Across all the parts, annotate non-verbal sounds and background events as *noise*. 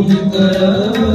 कुंज कुरम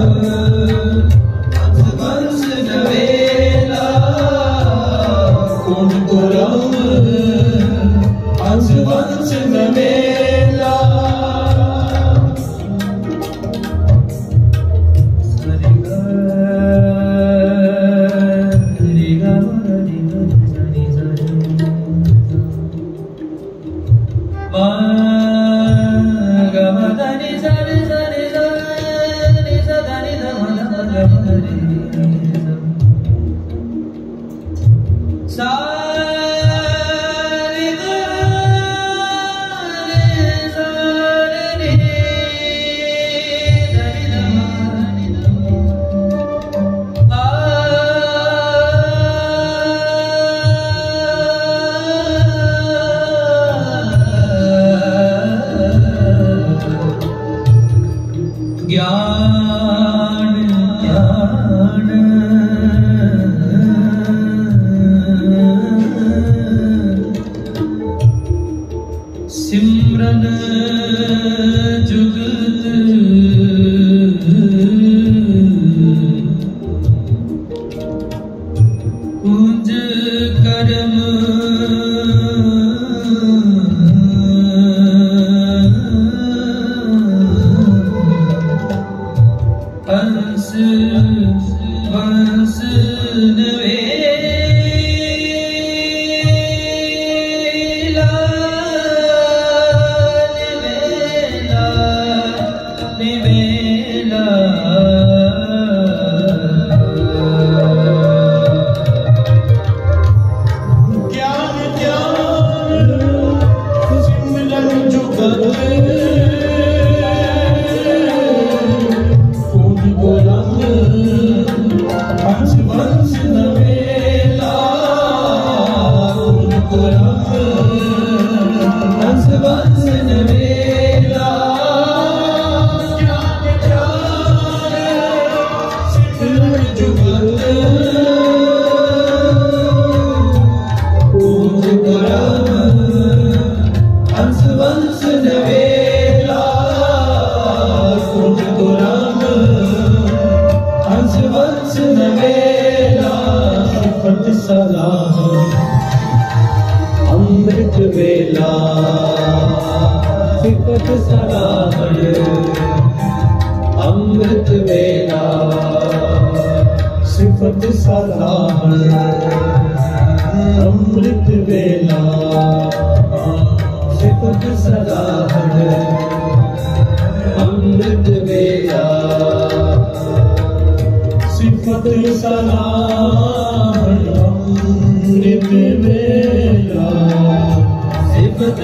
वंश नवेला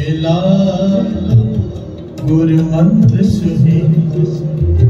सुहेला गुरु मंत्र सुहेला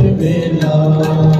अमृत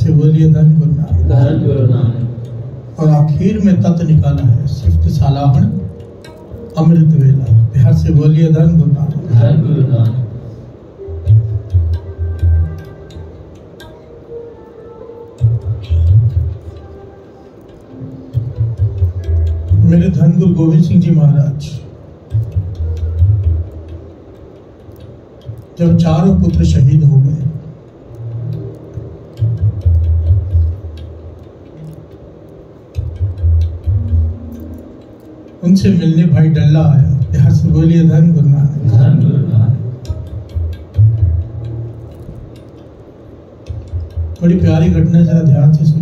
से बोलिए धन गुरु और आखिर में तत् निकाला है सिफ्त सालाहन अमृत वेला। बिहार से बोलिए धन गुरु मेरे धन गुरु गोविंद सिंह जी महाराज जब चारों पुत्र शहीद हो गए उनसे मिलने भाई डल्ला आया। यहाँ से बोलिए धन गुरु नानक धन गुरु नाम बड़ी प्यारी घटना जरा ध्यान से इसे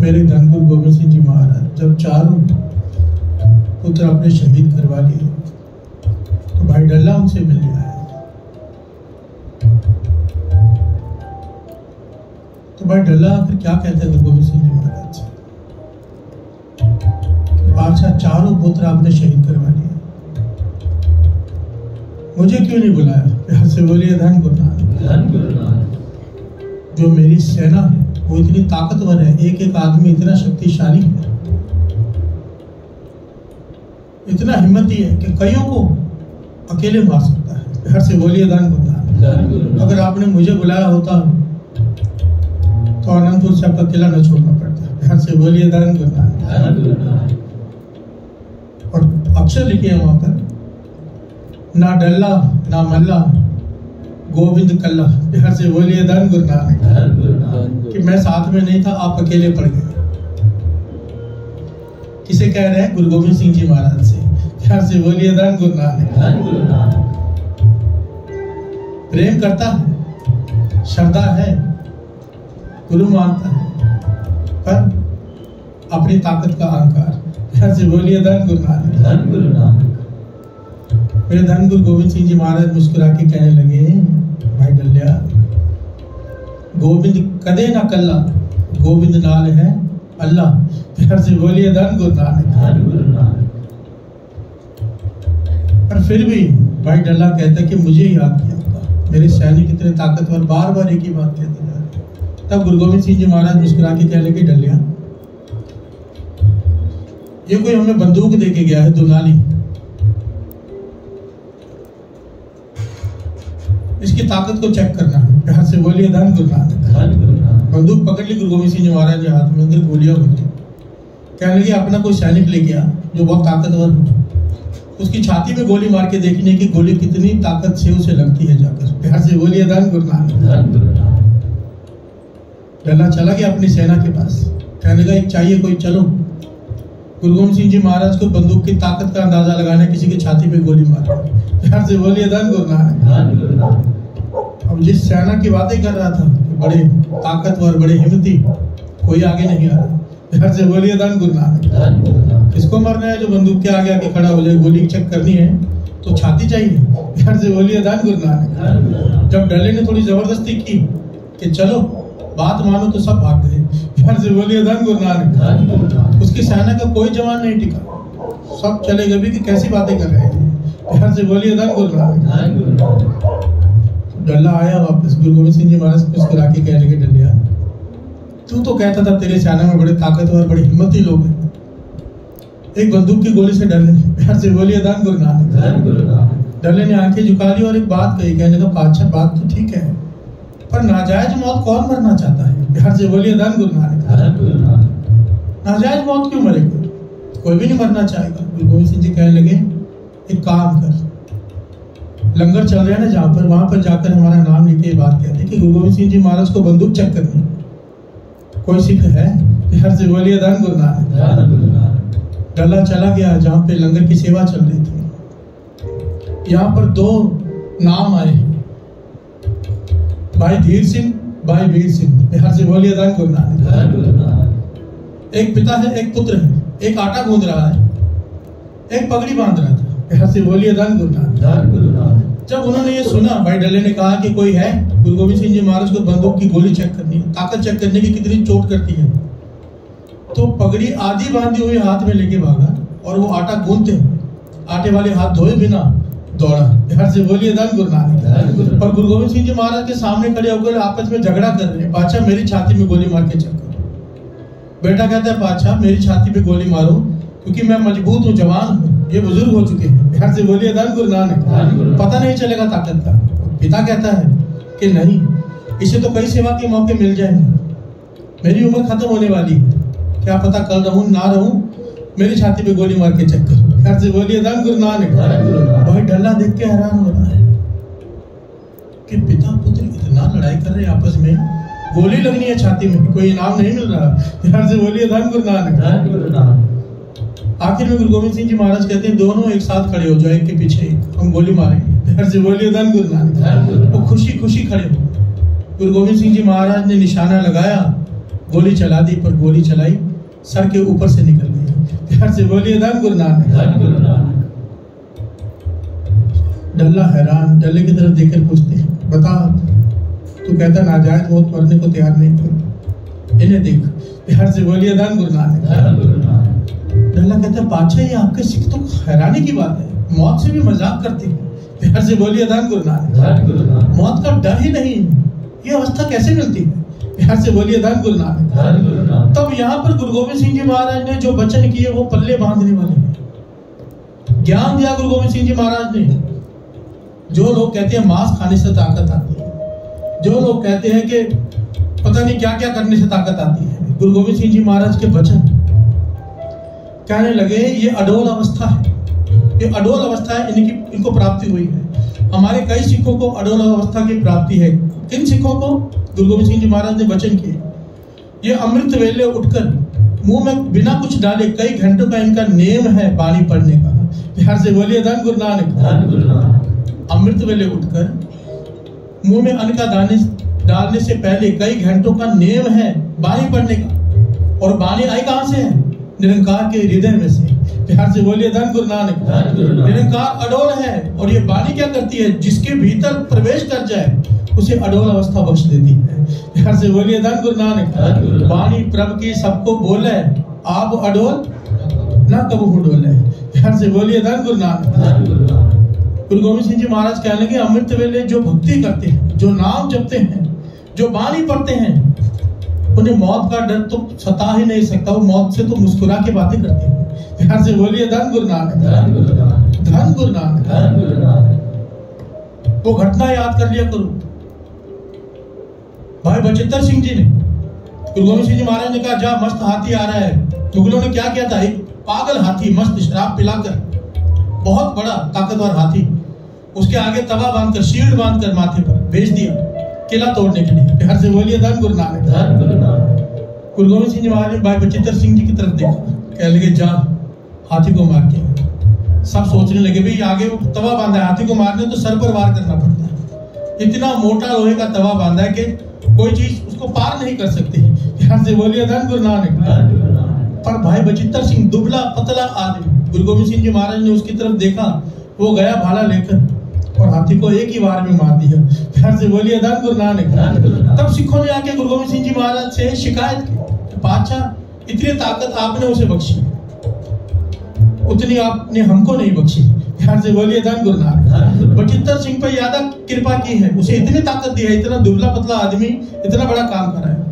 मेरे धन गुरु गोविंद सिंह जी महाराज जब चारों पुत्र अपने शहीद करवा लिए तो भाई डल्ला उनसे मिलने आया। तो भाई डल्ला आकर क्या कहते थे गोविंद सिंह जी महाराज? पाचा चारों पुत्र आपने शहीद करवा दिए मुझे क्यों नहीं बुलाया? प्यार से बोलिए धन गुरु धन गुरु जो मेरी सेना है वो इतनी ताकतवर है एक एक आदमी इतना शक्तिशाली है। इतना हिम्मती है कि कईयों को अकेले मार सकता है। प्यार से बोलिए धन गुरु नानक धन गुरु नानक अगर आपने मुझे बुलाया होता तो आनंदपुर से आपका किला न छोड़ना पड़ता। प्यार से बोलिए धन गुरु नानक धन गुरु नानक और अक्षर लिखे हैं वहाँ पर। ना डल्ला ना मल्ला गोविंद कल्ला। प्यार से बोलिए धन गुरु नानक कि मैं साथ में नहीं था आप अकेले पड़ गए। किसे कह रहे हैं? गुरु गोविंद सिंह जी महाराज से। प्यार से बोलिए धन गुरु धन गुरु नानक प्रेम करता है श्रद्धा है गुरु मानता है पर अपनी ताकत का अहंकार। प्यार से बोलिए धन गुरु नानक धन गुरु नानक मेरे धन गुरु गोविंद सिंह जी महाराज मुस्कुरा के कहने लगे भाई डल्या गोविंद कदे ना कल्ला गोविंद नाल है अल्लाह। प्यार से बोलिए धन गुरु नानक धन गुरु नानक पर फिर भी भाई डल्ला कहता कि मुझे याद किया होता मेरे सैनिक इतने ताकतवर बार बार एक ही बात कहते जा रहे तब गुरु गोविंद सिंह जी महाराज मुस्कुरा के कहने लगे डलिया ये कोई हमें बंदूक दे के गया है दुनाली इसकी ताकत को चेक करना है। प्यार से बोलिए धन नानक बंदूक पकड़ ली गुरु गोविंद सिंह जी महाराज के हाथ में अंदर गोलियाँ भरती कहने लगे अपना कोई सैनिक लेके आ जो बहुत ताकतवर हो। उसकी छाती में गोली मार के देखने की गोली कितनी ताकत से उसे लगती है जाकर। प्यार से बोलिए धन गुरु डल्ला चला गया अपनी सेना के पास। कहने लगा एक चाहिए कोई चलो। गुरु गोविंद सिंह जी महाराज को बंदूक की ताकत का अंदाज़ा लगाने किसी की छाती पे गोली मार। से बोलिए धन गुरु अब जिस सेना की बातें कर रहा था कि बड़े ताकतवर बड़े हिम्मती कोई आगे नहीं आ रहा। से बोलिए धन गुरु किसको मरना है जो बंदूक के आगे आके खड़ा हो जाए गोली चेक करनी है तो छाती चाहिए। प्यार से बोलिए धन गुरु जब डले ने थोड़ी ज़बरदस्ती की कि चलो बात मानो तो सब भाग गए। से बोलिए धन गुरु नानक उसकी सेना का कोई जवान नहीं टिका। सब चले गए भी कि कैसी बातें कर रहे हैं? प्यार से बोलिए धन गुरु नानक डल्ला आया वापस गुरु गोविंद सिंह जी महाराज मुस्कुरा के कहने के डलिया तू तो कहता था तेरे सेना में बड़े ताकतवर बड़े हिम्मती लोग हैं। एक बंदूक की गोली से डर प्यार से बोलिए धन गुरु नानक डल्ले ने आँखें झुका ली और एक बात कही कहने का पाछा बात तो ठीक है। पर नाजायज मौत कौन मरना चाहता है? प्यार से बोलिए धन गुरु नानक नाजायज मौत क्यों मरे कोई भी नहीं मरना चाहेगा। गुरु गोविंद सिंह जी कहने लगे एक काम कर। लंगर चल रहे हैं ना जहाँ पर वहाँ पर जाकर हमारा नाम लिख के ये बात कहते हैं कि गुरु गोविंद सिंह जी महाराज को बंदूक चेक करनी कोई सिख है? प्यार से बोलिए धन गुरु नानक धन गुरु नानक डल्ला चला गया जहाँ पे लंगर की सेवा चल रही थी। यहाँ पर दो नाम आए भाई धीर सिंह भाई वीर सिंह। प्यार से बोलिए नानक नानक एक पिता है एक पुत्र है। एक आटा गूंद रहा है। एक पगड़ी बाँध रहा था। से बोलिए नानक नानक जब उन्होंने ये सुना भाई डल्ले ने कहा कि कोई है? गुरु गोविंद सिंह जी महाराज को बंदूक की गोली चेक करनी है। ताकत चेक करने की कितनी चोट करती है। तो पगड़ी आधी बांधी हुई हाथ में लेके भागा और वो आटा गूंदते आटे वाले हाथ धोए बिना दौड़ा। प्यार से बोलिए धन गुरु गुरु पर गुरु गोविंद सिंह जी महाराज के सामने खड़े होकर आपस में झगड़ा कर रहे हैं। बादशाह मेरी छाती में गोली मार के चक्कर बेटा कहता है बादशाह मेरी छाती पे गोली मारो क्योंकि मैं मज़बूत हूँ जवान हूँ। ये बुज़ुर्ग हो चुके हैं। से बोलिए धन गुरु नानक पता नहीं चलेगा ताकत का। पिता कहता है कि नहीं इसे तो कई सेवा के मौके मिल जाएँगे। मेरी उम्र खत्म होने वाली है। क्या पता कल रहूँ ना रहूँ मेरी छाती पे गोली मार के चक्कर। करो प्यार से बोलिए धन गुरु नानक भाई डल्ला देख के हैरान हो रहा है। कि पिता पुत्र इतना लड़ाई कर रहे हैं आपस में गोली लगनी है छाती में कोई इनाम नहीं मिल रहा। प्यार से बोलिए धन गुरु नानक। गुरु नानक। आखिर में गुरु गोविंद सिंह जी महाराज कहते हैं दोनों एक साथ खड़े हो जाओ एक के पीछे हम गोली मारेंगे। प्यार से बोलिए धन गुरु नानक। वो खुशी खुशी खड़े हो। गुरु गोविंद सिंह जी महाराज ने निशाना लगाया गोली चला दी पर गोली चलाई सर के ऊपर से निकल गई प्यार से बोलिए धन गुरु नानक। धन गुरु नानक। डल्ला हैरान डल्ले की तरफ़ देखकर पूछते हैं बता। तू कहता नाजायज मौत मरने को तैयार नहीं कोई इन्हें देख प्यार से बोलिए धन गुरु नानक डल्ला कहता है पाचा ये आपके सिख तो हैरानी की बात है। मौत से भी मज़ाक करते हैं। प्यार से बोलिए धन गुरु नानक मौत का डर ही नहीं। ये अवस्था कैसे मिलती है? प्यार से बोलिए धन गुरु नानक तब यहाँ पर गुरु गोविंद सिंह जी महाराज ने जो वचन किए वो पल्ले बांधने वाले ज्ञान दिया गुरु गोविंद सिंह जी महाराज ने। जो लोग कहते हैं मांस खाने से ताकत आती है, जो लोग कहते हैं कि पता नहीं क्या क्या करने से ताकत आती है, गुरु गोविंद सिंह जी महाराज के वचन कहने लगे, ये अडोल अवस्था है, ये अडोल अवस्था है, इनकी, इनको प्राप्ति हुई है। हमारे कई सिखों को अडोल अवस्था की प्राप्ति है। किन सिखों को? गुरु गोविंद सिंह जी महाराज ने वचन किए। ये अमृत वेले उठकर मुँह में बिना कुछ डाले कई घंटों का इनका नेम है पानी पढ़ने का। प्यार से बोलिए धन गुरु नानक। अमृत वेले उठकर मुँह में अन्न का दाने डालने से पहले कई घंटों का नेम है बाणी पढ़ने का। और बाणी आई कहाँ से है? निरंकार के हृदय में से। प्यार से बोलिए धन गुरु नानक। निरंकार अडोल है और ये बाणी क्या करती है? जिसके भीतर प्रवेश कर जाए उसे अडोल अवस्था बख्श देती है। प्यार से बोलिए धन गुरु नानक। बाणी प्रभु की सबको बोले आप अडोल ना कबू डोले। प्यार से बोलिए धन गुरु नानक। गुरु गोविंद सिंह जी महाराज कहने लगे अमृत वेले जो भक्ति करते हैं जो नाम जपते हैं जो बाणी पढ़ते हैं उन्हें मौत का डर तो सता ही नहीं सकता वो मौत से तो मुस्कुरा के बातें करते हैं। ध्यान से बोलिए धन गुरु नानक धन गुरु नानक वो घटना याद कर लिया करो। भाई बचित्र सिंह जी ने गुरु गोविंद सिंह जी महाराज ने कहा जा मस्त हाथी आ रहा है। मुगलों ने क्या किया था? एक पागल हाथी मस्त शराब पिलाकर बहुत बड़ा ताकतवर हाथी। उसके आगे तवा बांधकर शील्ड बांधकर माथे पर भेज दिया किला तोड़ने के लिए। प्यार से बोलिए धन गुरु नानक। गुरु गोविंद सिंह जी महाराज ने भाई बचित्तर सिंह जी की तरफ़ देखा। कह लगे जा हाथी को मार के। सब सोचने लगे भाई आगे वो तवा बांधा है हाथी को मारने तो सर पर वार करना पड़ता है। इतना मोटा लोहे का तवा बांधा है कि कोई चीज़ उसको पार नहीं कर सकती। ध्यान से बोलिए धन गुरु नानक। पर भाई बचित्तर सिंह दुबला पतला आदमी गुरु गोविंद सिंह जी महाराज ने उसकी तरफ़ देखा वो गया भाला लेकर और हाथी को एक ही बार में मार दिया। ध्यान से बोलिए धन गुरु नानक तब सिखों ने आके गुरु गोविंद सिंह जी महाराज से शिकायत की कि इतनी ताकत आपने उसे बख्शी। उतनी आपने हमको नहीं बख्शी। ध्यान से बोलिए धन गुरु नानक बचित्तर सिंह पर ज़्यादा कृपा की है। उसे इतनी ताकत दी है इतना दुबला पतला आदमी इतना बड़ा काम करा है।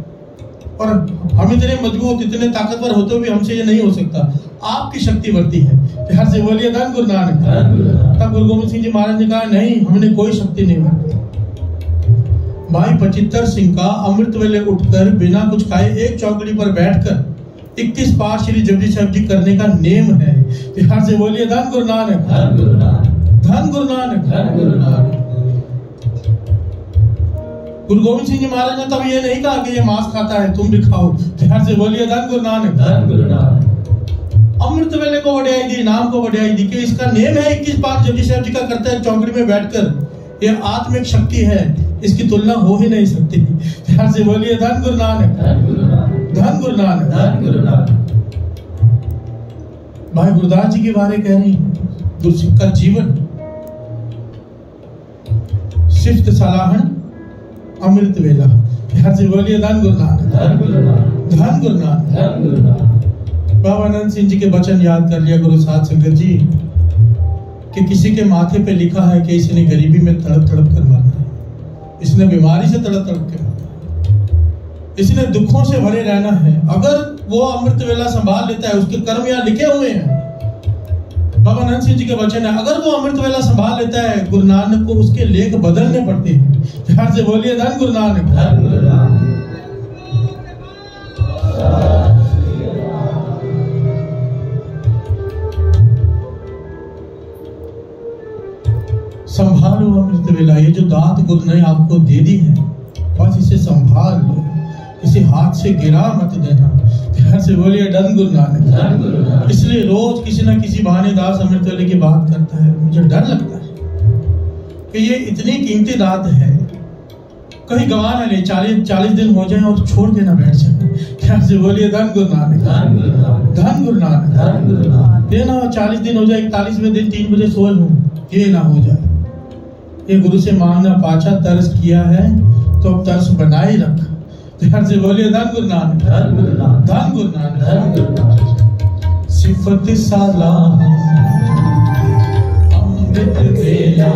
और हम इतने मज़बूत इतने ताकतवर होते हुए हमसे ये नहीं हो सकता। आपकी शक्ति बढ़ती है। ध्यान से बोलिए धन गुरु नानक। तब गुरु गोविंद सिंह जी महाराज ने कहा नहीं हमने कोई शक्ति नहीं बढ़ती भाई पचित्तर सिंह का अमृत वेले उठकर बिना कुछ खाए एक चौकड़ी पर बैठकर 21 पार श्री जपजी साहब जी करने का नेम है। ध्यान से बोलिए धन गुरु नानक। धन गुरु नानक। धन गुरु नानक। गुरु गोविंद सिंह जी महाराज ने तब ये नहीं कहा कि ये मांस खाता है तुम भी खाओ। ध्यान से बोलिए धन गुरु नानक। धन गुरु नानक। अमृत वेले को बढ़ियाई दी नाम को बढ़ियाई दी कि इसका नेम है इक्कीस बार जपजी साहब जी का करता है चौकड़ी में बैठकर। ये आत्मिक शक्ति है इसकी तुलना हो ही नहीं सकती। ध्यान से बोलिए धन गुरु नानक। धन गुरु नानक। धन गुरु नानक। गुरु भाई गुरुदास जी के बारे कह रही गुरसिख का जीवन सिफ्त सलाहन अमृत वेला ध्यान से बोलिए धन गुरु नानक धन गुरु नानक धन गुरु नानक धन गुरु नानक बाबा आनंद सिंह जी के वचन याद कर लिया गुरु साथ संगत जी कि किसी के माथे पे लिखा है कि इसने गरीबी में तड़प तड़प कर मरना है। इसने बीमारी से तड़प तड़प के मरना इसने दुखों से भरे रहना है। अगर वो अमृत वेला संभाल लेता है उसके कर्म यहाँ लिखे हुए हैं। बाबा आनंद सिंह जी के वचन है अगर वो अमृत वेला संभाल लेता है गुरु नानक को उसके लेख बदलने पड़ते हैं। से बोलिए धन गुरु नानक। धन गुरु नानक। संभालो अमृत वेला ये जो दात गुरु ने आपको दे दी है बस इसे संभाल लो। इसे हाथ से गिरा मत देना। ध्यान से बोलिए डन गुरु नानक। इसलिए रोज किसी ना किसी बहाने दास अमृत वेले की बात करता है। मुझे डर लगता है कि ये इतनी कीमती दात है। कहीं गवा ना ले चालीस चालीस दिन हो जाए और छोड़ के ना बैठ जाए। ध्यान से बोलिए धन गुरु नानक। धन गुरु नानक। ये ना हो चालीस दिन हो जाए इकतालीसवें दिन तीन बजे सोए हूँ। ये ना हो जाए। ये गुरु से मांगना पाचा तर्स किया है तो अब तर्स बनाए रख। ध्यान से बोलिए धन गुरु नानक धन गुरु नानक धन गुरु नानक धन गुरु नानक सिफत सलाम अमृत वेला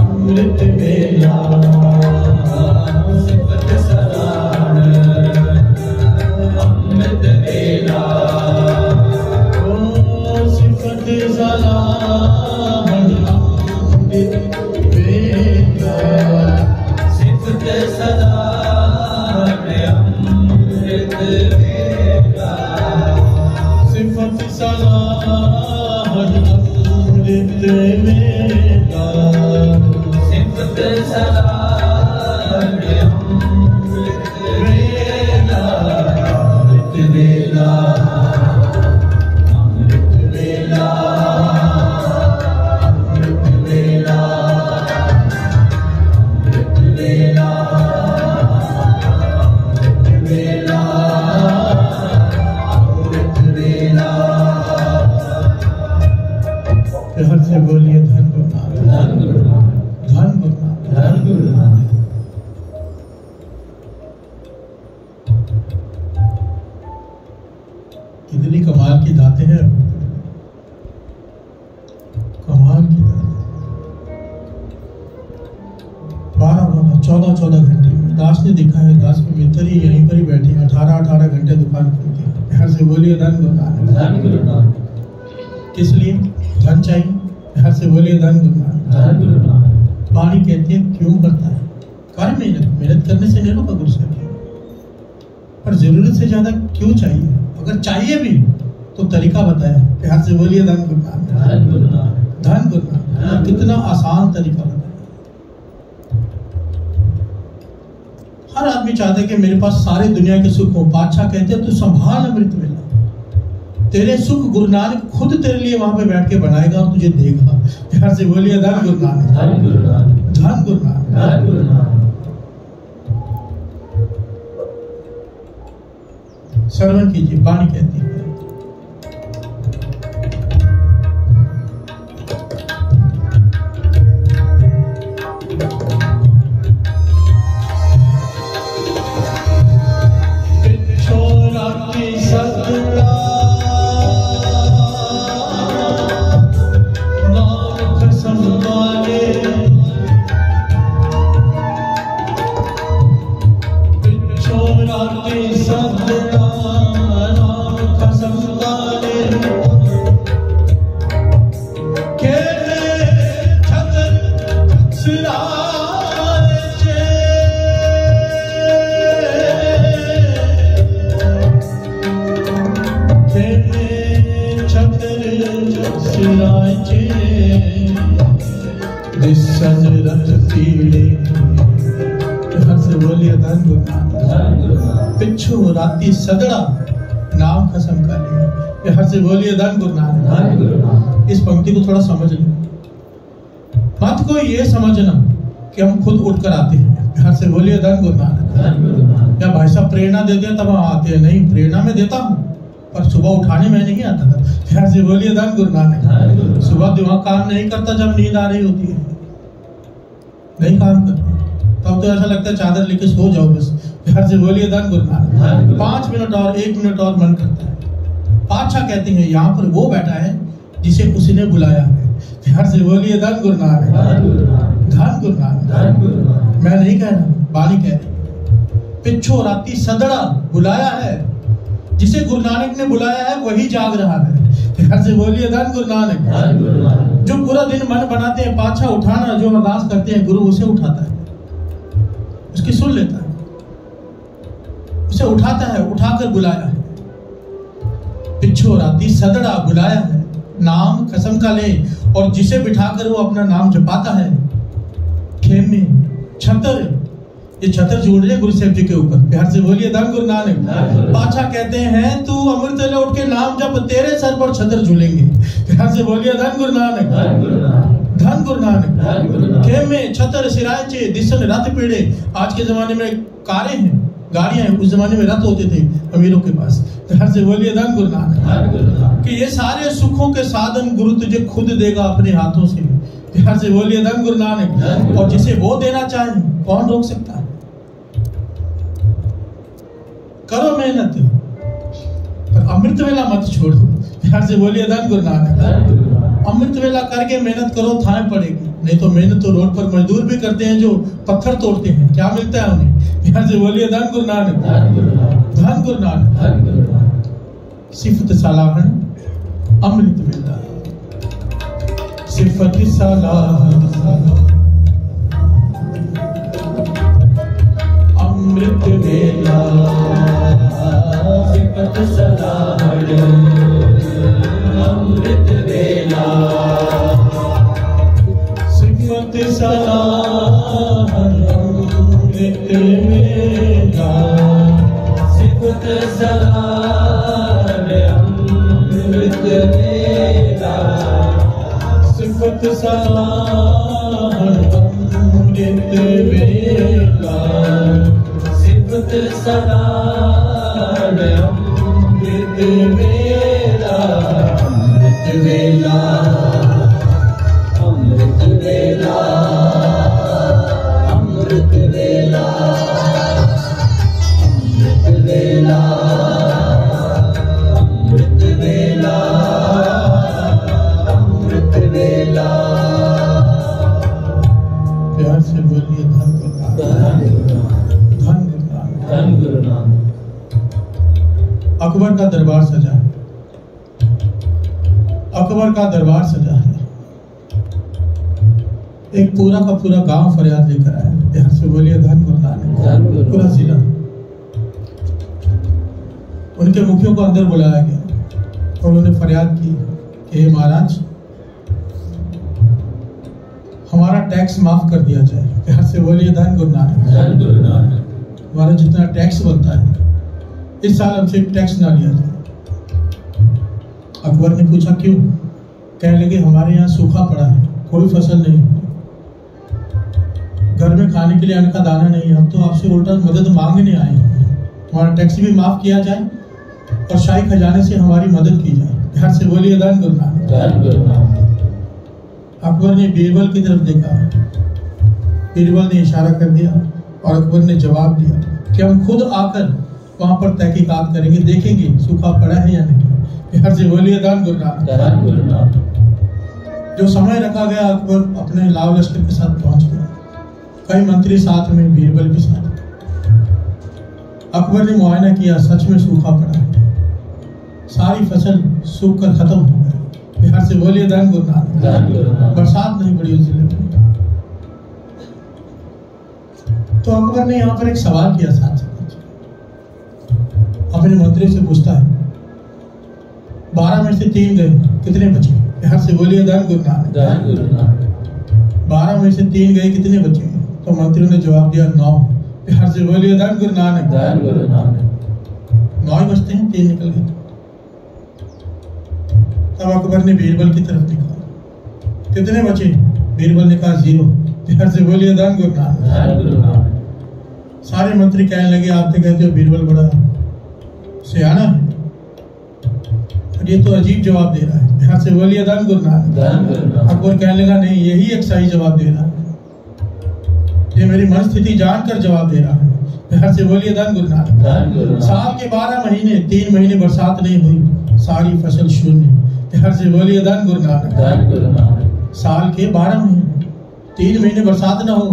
अमृत दास ने देखा है दास के मित्र ही यहीं पर ही बैठे हैं अठारह अठारह घंटे दुकान खोलते हैं। प्यार से बोलिए धन गुरु किस लिए? धन चाहिए। प्यार से बोलिए धन नानक वाणी कहती है क्यों करता है? कर मेहनत मेहनत करने से नहीं गुरु साहब पर ज़रूरत से ज़्यादा क्यों चाहिए? अगर चाहिए भी तो तरीका बताया प्यार से बोलिए धन गुरु धन गुरु कितना आसान तरीका बताया हर आदमी चाहता है कि मेरे पास सारे दुनिया के सुख हो। बादशाह कहते हैं तू संभाल अमृत वेला तेरे सुख गुरु नानक खुद तेरे लिए वहाँ पे बैठ के बनाएगा और तुझे देगा। प्यार से बोलिए धन गुरु नानक। धन गुरु नानक। धन गुरु नानक। धन गुरु नानक। श्रवण कीजिए बाणी कहती है। पिछू राती सदड़ा नाम कसम का हर से बोलिए धन गुरु नानक। धन गुरु नानक। इस पंक्ति को थोड़ा समझ लो। मत को ये समझना कि हम खुद उठ कर आते हैं। घर से बोलिए धन गुरु नानक धन गुरु नानक या भाई साहब प्रेरणा दे दिया तब हम आते हैं। नहीं प्रेरणा में देता हूँ पर सुबह उठाने में नहीं आता। था घर से बोलिए धन गुरु नानक धन सुबह दिमाग काम नहीं करता जब नींद आ रही होती है। नहीं काम करता। तब तो ऐसा लगता है चादर लेके सो जाओ बस। घर से बोलिए धन गुरु धन पाँच मिनट और एक मिनट और मन करता है। पाचा कहते हैं यहाँ पर वो बैठा है जिसे उसने बुलाया है। घर से बोलिए धन गुरु नानक धन गुरु नानक मैं नहीं कह रहा बानी कह रही। पिछो राती सदड़ा बुलाया है जिसे गुरु नानक ने बुलाया है वही जाग रहा है। घर से बोलिए धन गुरु नानक जो पूरा दिन मन बनाते हैं पाछा उठाना जो अरदास करते हैं गुरु उसे उठाता है। उसकी सुन लेता है। उसे उठाता है उठाकर बुलाया है। पिछो राती सदड़ा बुलाया है नाम कसम का ले और जिसे बिठाकर वो अपना नाम जपाता है खेमे छतर। ये छतर जोड़ रहे गुरु साहब जी के ऊपर। प्यार से बोलिए धन गुरु नानक पाछा कहते हैं तू अमृत उठ के नाम जब तेरे सर पर छतर झूलेंगे। प्यार से बोलिए धन गुरु नानक धन गुरु नानक। खेमे छतर सिराचे दिसन रथ पीड़े। आज के जमाने में कारे हैं। गाड़ियाँ हैं उस जमाने में रथ होते थे अमीरों के पास। प्यार से बोलिए धन कि ये सारे सुखों के साधन गुरु तुझे खुद देगा अपने हाथों से। प्यार से बोलिए धन गुरु नानक। और जिसे वो देना चाहे कौन रोक सकता है? करो मेहनत पर अमृत वेला मत छोड़ो। प्यार से बोलिए धन गुरु नानक। अमृत वेला करके मेहनत करो थाने पड़ेगी। नहीं तो मेहनत तो रोड पर मजदूर भी करते हैं जो पत्थर तोड़ते हैं। क्या मिलता है उन्हें? प्यार से बोलिए धन गुरु नानक। धन गुरु नानक। सिफत सलाहन अमृत मिलता। वेला सिफत सलाहड़ अमृत वेला सिफत सलाहन अमृत वेला सिफत सलाहड़ पूरा का पूरा गाँव फरियाद लेकर आया। यहाँ से बोलिए धन गुरु नानक धन गुरु पूरा जिला। उनके मुखियों को अंदर बुलाया गया। और उन्होंने फरियाद की कि हे महाराज हमारा टैक्स माफ़ कर दिया जाए। यहाँ से बोलिए धन गुरु नानक धन गुरु नानक हमारा जितना टैक्स बनता है इस साल हमसे टैक्स ना लिया जाए। अकबर ने पूछा क्यों? कहने लगे हमारे यहाँ सूखा पड़ा है कोई फ़सल नहीं। में खाने के लिए अन्न का दाना नहीं है। हम तो आपसे उल्टा मदद मांगने आए हैं। हमारा टैक्स भी माफ़ किया जाए और शाही खजाने से हमारी मदद की जाए। ध्यान से बोलिए धन गुरु नानक। धन गुरु नानक। अकबर ने बीरबल की तरफ़ देखा। बीरबल ने इशारा कर दिया और अकबर ने जवाब दिया कि हम खुद आकर वहाँ पर तहकीकात करेंगे देखेंगे सूखा पड़ा है या नहीं। प्यार से बोलिए दान गुरु नानक। धन गुरु नानक। जो समय रखा गया अकबर अपने लाव लश्कर के साथ पहुँच गया। कई मंत्री साथ में बीरबल भी साथ अकबर ने मुआयना किया सच में सूखा पड़ा। सारी फ़सल सूख कर खत्म हो गई। बिहार से बोलिए बरसात नहीं पड़ी उस ज़िले में। तो अकबर ने यहाँ पर एक सवाल किया साथ अपने मंत्री से पूछता है बारह में से तीन गए कितने बचे? यहाँ से बोलिए गुरु बारह में से तीन गए कितने बचे? तो मंत्रियों ने जवाब दिया नौ। यहाँ से बोलिए धन गुरु नानक। धन गुरु नानक। नौ ही बचते हैं तीन निकल गए। तब अकबर ने बीरबल की तरफ़ देखा कितने बचे? बीरबल ने कहा ज़ीरो। ध्यान से बोलिए धन गुरु नानक। सारे मंत्री कहने लगे आप तो कहते हो बीरबल बड़ा सियाना है। और ये तो अजीब जवाब दे रहा है। ध्यान से बोलिए धन गुरु नानक। धन गुरु नानक। अकबर कहने लगा नहीं यही एक सही जवाब दे रहा है। ये मेरी मन स्थिति जानकर जवाब दे रहा है। ध्यान से बोलिए धन गुरु नानक धन गुरु नानक साल के बारह महीने तीन महीने बरसात नहीं हुई। सारी फ़सल शून्य। ध्यान से बोलिए धन गुरु नानक धन गुरु नानक साल के बारह महीने तीन महीने बरसात ना हो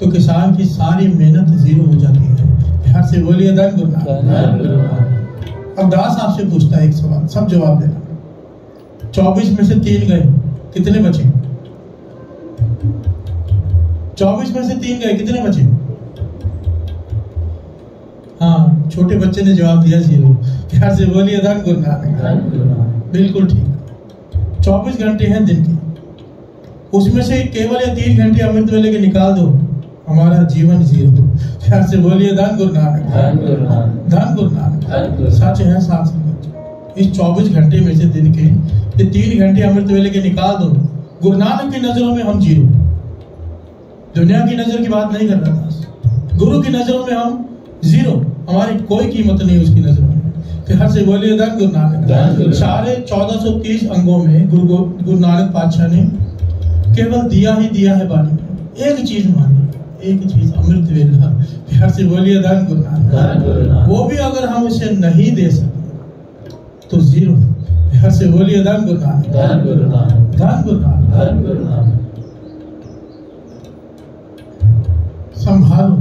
तो किसान की सारी मेहनत ज़ीरो हो जाती है। ध्यान से बोलिए धन गुरु धन गुरु नानक अब दास आपसे पूछता है एक सवाल सब जवाब देना चौबीस में से तीन गए कितने बचे? चौबीस में से तीन गए कितने बचे? हाँ छोटे बच्चे ने जवाब दिया ज़ीरो प्यार से बोलिए धन गुरु बिल्कुल ठीक। चौबीस घंटे हैं दिन के। उसमें से केवल या तीन घंटे अमृत वेले के निकाल दो। हमारा जीवन ज़ीरो। प्यार से बोलिए धन गुरु नानक धन गुरु नानक सच है साथ इस 24 घंटे में से दिन के ये तीन घंटे अमृत वेले के निकाल दो। गुरु नानक की नज़रों में हम ज़ीरो। दुनिया की नज़र की बात नहीं कर रहा था गुरु की नज़रों में हम ज़ीरो। हमारी कोई कीमत नहीं उसकी नज़रों में। फिर हर से बोलिए धन गुरु नानक साढ़े चौदह सौ तीस अंगों में गुरु गुरु नानक पातशाह ने केवल दिया ही दिया है बानी एक चीज़ मानी एक चीज़ अमृत वेला प्यार से बोलिए दान गुरु नानक गुरु नानक। वो भी अगर हम उसे नहीं दे सके तो ज़ीरो। प्यार से बोलिए दान गुरु नानक। दान गुरु नानक। दान गुरु नानक। संभालो।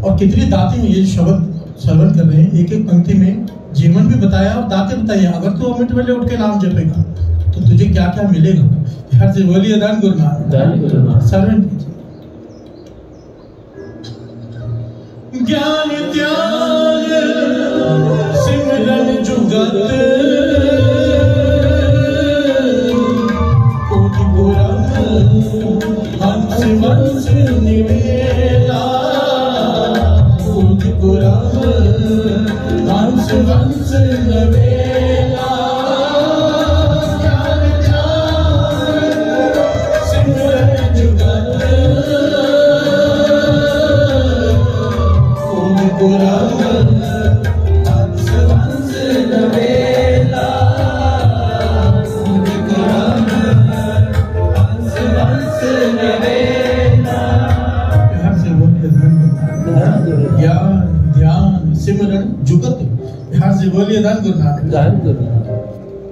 और कितनी दातें ये शब्द श्रवण कर रहे हैं। एक एक पंक्ति में जीवन भी बताया और दाते बताइए अगर तू अमृत वेले उठ के नाम जपेगा तो तुझे क्या क्या मिलेगा प्यार से बोलिए दान गुरु सर्वन कीजिए। ज्ञान त्याग सिमरन जुगत। निवेला कोटि पुरम हंस नानक दान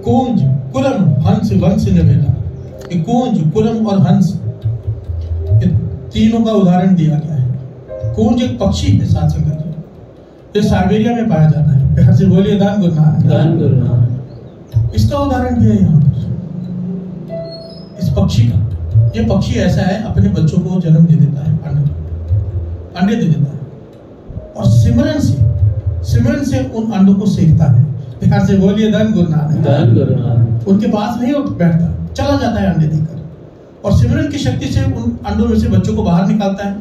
कुंज कुरम हंस वंश निवेला ये कुंज कुरम और हंस तीनों का उदाहरण दिया गया है कुंज एक पक्षी है साथ संगत जी ये साइबेरिया में पाया जाता है प्यार से बोलिए दान गुरु दान गुरु इसका उदाहरण दिया है यहाँ पर इस पक्षी का ये पक्षी ऐसा है अपने बच्चों को जन्म दे देता है अंडे अंडे दे देता है और सिमरन से सिमरन से उन अंडों को सेकता है प्यार से बोलिए धन गुरु नानक दान गुरु नानक उनके पास नहीं उठ बैठता चला जाता है अंडे देकर। और सिमरन की शक्ति से उन अंडों में से बच्चों को बाहर निकालता है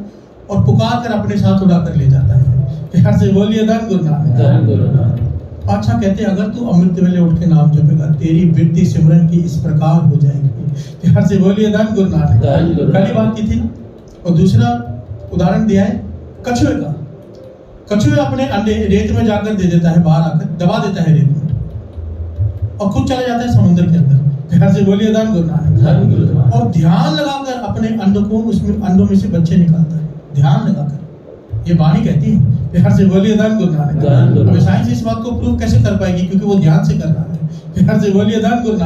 और पुकार कर अपने साथ उड़ा कर ले जाता है। प्यार से बोलिए धन गुरु नानक दान गुरु नानक अच्छा कहते हैं अगर तू अमृत वेले उठ के नाम जपेगा तेरी वृत्ति सिमरन की इस प्रकार हो जाएगी। प्यार से बोलिए धन गुरु नानक धन पहली बात की थी। और दूसरा उदाहरण दिया है कछुए का। कछुए अपने अंडे रेत में जाकर दे देता है बाहर आकर दबा देता है रेत में। और खुद चला जाता है समुद्र के अंदर। प्यार से बोलिए धन गुरु और ध्यान लगाकर अपने अंडों को उसमें अंडों में से बच्चे निकालता है। ध्यान लगाकर। ये वाणी कहती है से बोलिए गुरु अब साइंस इस बात को प्रूव कैसे कर पाएगी? क्योंकि वो ध्यान से कर रहा है। से बोलिए दान गुरु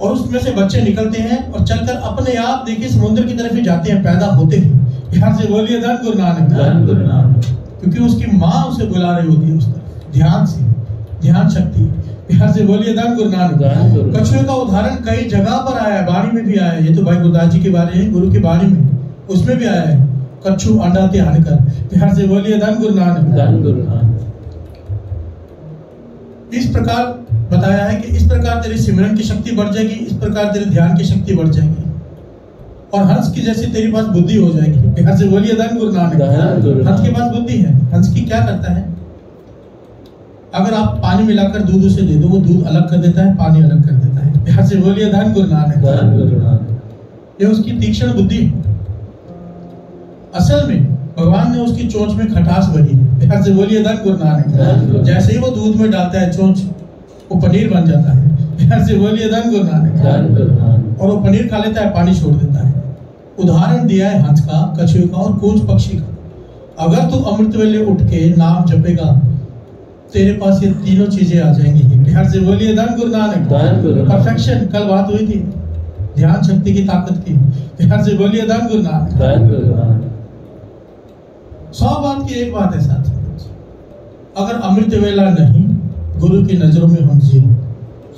और उसमें से बच्चे निकलते हैं और चलकर अपने आप देखिए समुद्र की तरफ़ ही जाते हैं पैदा होते हैं। प्यार से बोलिए धन गुरु नानक दान गुरु नानक। क्योंकि उसकी माँ उसे बुला रही होती है उस तरफ़ ध्यान से ध्यान शक्ति। प्यार से बोलिए धन गुरु नानक। धन। कछुए का उदाहरण कई जगह पर आया है वाणी में भी आया है। ये तो भाई गुरुदास जी के बारे में गुरु की वाणी में। उसमें भी आया है। कछु अंडा त्यान कर। प्यार से बोलिए धन गुरु नानक। दान गुरु नानक। इस प्रकार बताया है कि इस प्रकार तेरी सिमरन की शक्ति बढ़ जाएगी इस प्रकार तेरे ध्यान की शक्ति बढ़ जाएगी। और हंस की जैसी तेरी पास बुद्धि हो जाएगी। प्यार से बोलिए धन गुरु नानक हंस के पास बुद्धि है। हंस की क्या करता है? अगर आप पानी मिलाकर दूध उसे दे दो वो दूध अलग कर देता है पानी अलग कर देता है। प्यार से बोलिए धन गुरु नानक ये उसकी तीक्ष्ण बुद्धि असल में भगवान ने उसकी चोंच में खटास भरी है। प्यार से बोलिए धन गुरु। नानक जैसे ही वो दूध में डालता है चोंच वो पनीर बन जाता है। प्यार से बोलिए धन गुरु नानक। और वो पनीर खा लेता है पानी छोड़ देता है। उदाहरण दिया है हंस का कछुए का और कूंज पक्षी का। अगर तू अमृत वेले उठ के नाम जपेगा तेरे पास ये तीनों चीज़ें आ जाएँगी प्यार से बोलिए धन गुरु नानक। दान गुरु नानक। परफेक्शन कल बात हुई थी। ध्यान शक्ति की ताकत की। प्यार से बोलिए धन गुरु नानक। दान गुरु नानक। सौ बात की एक बात है साथ अगर अमृत वेला नहीं गुरु की नज़रों में हम ज़ीरो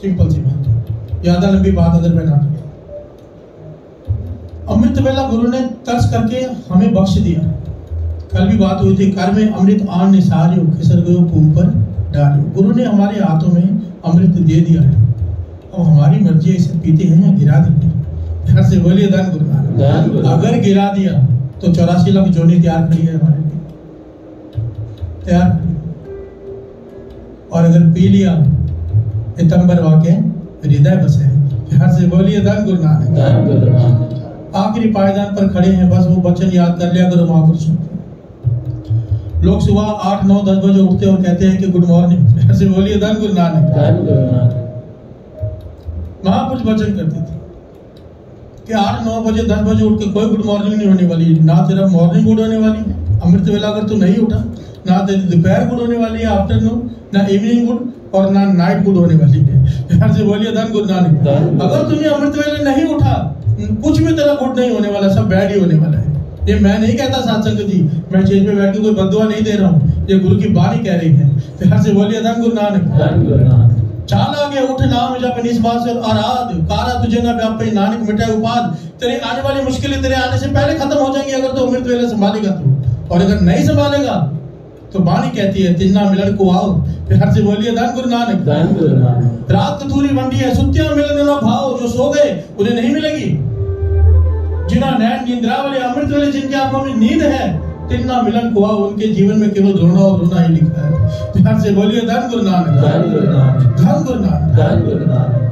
सिंपल सी बात है। ज़्यादा लंबी बात अगर मैं ना। अमृत वेला गुरु ने तर्स करके हमें बख्श दिया। कल भी बात हुई थी कर में अमृत आन निसारियो खिसर गयो कुम पर डालियो। गुरु ने हमारे हाथों में अमृत दे दिया है। अब हमारी मर्ज़ी है इसे पीते हैं या गिरा देते हैं। ध्यान से बोलिए दान गुरु नानक अगर गिरा दिया तो चौरासी लाख जोनी तैयार करी है हमारे लिए। तैयार और अगर पी लिया इतंबर वाक्य हृदय बस है। प्यार से बोलिए दान गुरु नानक आखिरी पायदान पर खड़े हैं बस वो वचन याद कर लिया करो महापुरुषों। लोग सुबह आठ नौ दस बजे उठते और कहते हैं कि गुड मॉर्निंग। *laughs* प्यार से बोलिए धन गुरु नानक। दान गुरु नानक। महापुरुष वचन करते थे कि आठ नौ बजे दस बजे उठ के कोई गुड मॉर्निंग नहीं होने वाली। ना तेरा मॉर्निंग गुड होने वाली है। अमृत वेला अगर तू नहीं उठा ना तेरी दोपहर गुड होने वाली है आफ्टरनून ना इवनिंग गुड और ना नाइट गुड होने वाली है। *laughs* से बोलिए धन गुरु नानक। अगर तुम्हें अमृत वेला नहीं उठा कुछ भी तेरा गुड नहीं होने वाला सब बैड ही होने वाला है। ये मैं नहीं कहता सात सत्संग जी मैं स्टेज पे बैठ के कोई बदुआ नहीं दे रहा हूँ। ये गुरु की बाणी कह रही है। यार से बोलिए धन गुरु नानक। चाल आगे उठ नाम जप निस्वास और आराध कारा तुझे ना व्यापे नानक मिटाए उपाद तेरे आने वाली मुश्किलें तेरे आने से पहले खत्म हो जाएँगी अगर तो अमृत वेला संभालेगा तू। और अगर नहीं संभालेगा तो बाणी कहती है तिन्ना मिलन को आओ। प्यार से बोलिए धन गुरु नानक। धन गुरु नानक। रात थूरी मंडी है सुतियाँ मिलने ना भाव जो सो गए उन्हें नहीं मिलेगी। जिन्हें नैन निंद्रा वाले अमृत वाले जिनकी आँखों में नींद है तिन्ना मिलन को आओ उनके जीवन में केवल रोना और रोना ही लिखा है। प्यार से बोलिए धन गुरु नानक। धन गुरु नानक। धन गुरु नानक। धन गुरु नानक।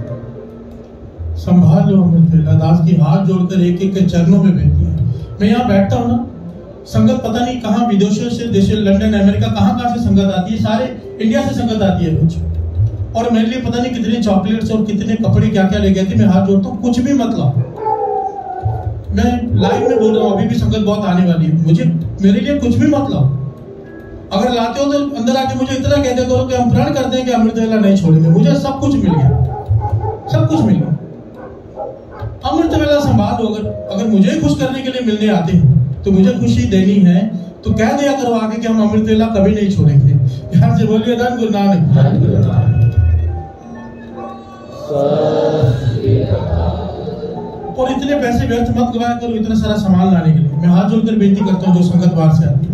संभाल लो अमृत वेला दास की हाथ जोड़कर एक एक के चरणों में बेनती है। मैं यहाँ बैठता हूँ ना। संगत पता नहीं कहाँ विदेशों से देश लंदन अमेरिका कहाँ कहाँ से संगत आती है। सारे इंडिया से संगत आती है कुछ। और मेरे लिए पता नहीं कितने चॉकलेट्स और कितने कपड़े क्या क्या ले गए थे। मैं हाथ जोड़ता हूँ। कुछ भी मत लाओ। मैं लाइव में बोल रहा हूँ अभी भी संगत बहुत आने वाली है। मुझे मेरे लिए कुछ भी मत लाओ। अगर लाते हो तो अंदर आके मुझे इतना कह दिया करो कि हम प्रण करते हैं कि अमृत वेला नहीं छोड़ेंगे मुझे सब कुछ मिल गया। सब कुछ मिल गया। अमृत वेला संभाल लो। अगर अगर मुझे खुश करने के लिए मिलने आते हैं तो मुझे खुशी देनी है। तो कह दिया करो आगे कि हम अमृत वेला कभी नहीं छोड़ेंगे। ध्यान से बोलिए धन गुरु नानक। और इतने पैसे व्यर्थ मत गवाया करो इतना सारा सामान लाने के लिए। मैं हाथ जोड़कर बेनती करता हूँ जो संगत बाहर से आती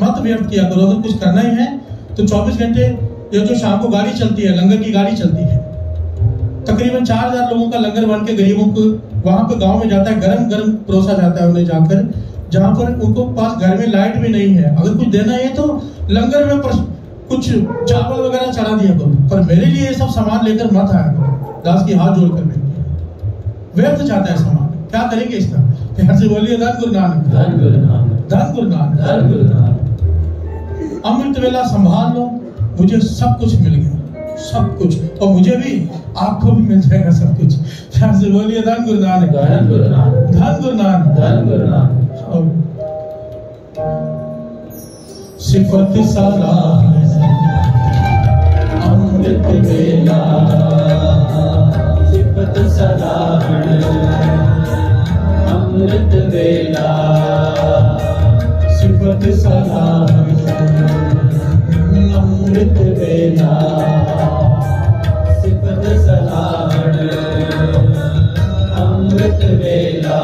मत व्यर्थ किया करो। अगर कुछ करना ही है तो 24 घंटे ये जो शाम को गाड़ी चलती है, लंगर की गाड़ी चलती है। तकरीबन चार हज़ार लोगों का लंगर बन के गरीबों को वहाँ पर गाँव में जाता है, गरम गरम परोसा जाता है उन्हें जाकर, जहाँ पर उनको पास घर में लाइट भी नहीं है। अगर कुछ देना है तो लंगर में कुछ चावल वगैरह चढ़ा दिया करो। पर मेरे लिए ये सब सामान लेकर मत आया करो। दास की हाथ जोड़कर व्यर्थ जाता है सामान क्या करेंगे इसका? प्यार से बोलिए धन गुरु नानक। धन गुरु नानक। धन गुरु नानक। धन गुरु नानक। अमृत वेला संभाल लो मुझे सब कुछ मिल गया। सब कुछ। और मुझे भी आपको भी मिल जाएगा सब कुछ। ध्यान से बोलिए धन गुरु नानक। धन गुरु नानक। धन गुरु नानक। धन गुरु नानक। सिफत सारा अमृत वेला। सिफत सलाहण अमृत वेला सिफत सारा अमृत वेला सिफत सलाहण अमृत वेला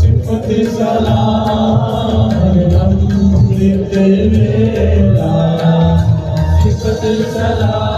सिफत सारा अमृत वेला सिफत सलाहण